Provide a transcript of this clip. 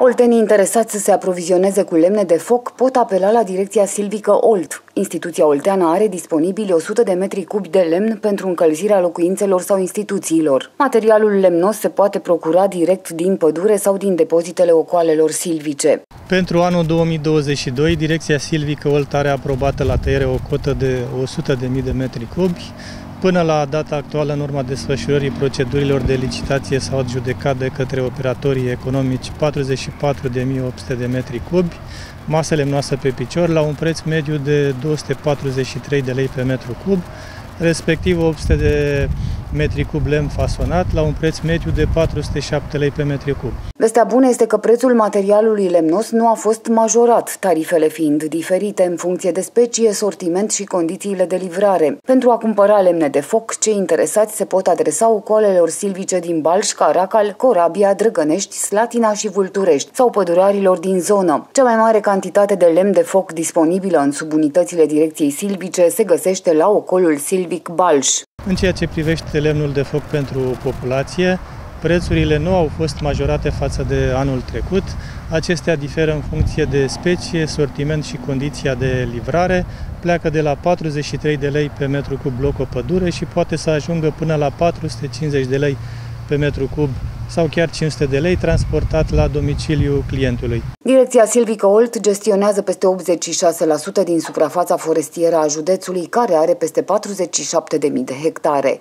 Oltenii interesați să se aprovizioneze cu lemne de foc pot apela la direcția silvică Olt. Instituția olteană are disponibili 100 de metri cubi de lemn pentru încălzirea locuințelor sau instituțiilor. Materialul lemnos se poate procura direct din pădure sau din depozitele ocoalelor silvice. Pentru anul 2022, Direcția Silvică Olt are aprobată la tăiere o cotă de 100.000 de metri cubi, Până la data actuală, în urma desfășurării procedurilor de licitație s-au adjudecat de către operatorii economici 44.800 de metri cubi, masă lemnoasă pe picior, la un preț mediu de 243 de lei pe metru cub, respectiv 800 de metri cub lemn fasonat la un preț mediu de 407 lei pe metri cub. Vestea bună este că prețul materialului lemnos nu a fost majorat, tarifele fiind diferite în funcție de specie, sortiment și condițiile de livrare. Pentru a cumpăra lemne de foc, cei interesați se pot adresa ocoalelor silvice din Balș, Caracal, Corabia, Drăgănești, Slatina și Vulturești sau pădurarilor din zonă. Cea mai mare cantitate de lemn de foc disponibilă în subunitățile direcției silvice se găsește la ocolul silvic Balș. În ceea ce privește lemnul de foc pentru populație, prețurile nu au fost majorate față de anul trecut. Acestea diferă în funcție de specie, sortiment și condiția de livrare. Pleacă de la 43 de lei pe metru cub bloc o pădure și poate să ajungă până la 450 de lei pe metru cub sau chiar 500 de lei transportat la domiciliu clientului. Direcția Silvică Olt gestionează peste 86% din suprafața forestieră a județului, care are peste 47.000 de hectare.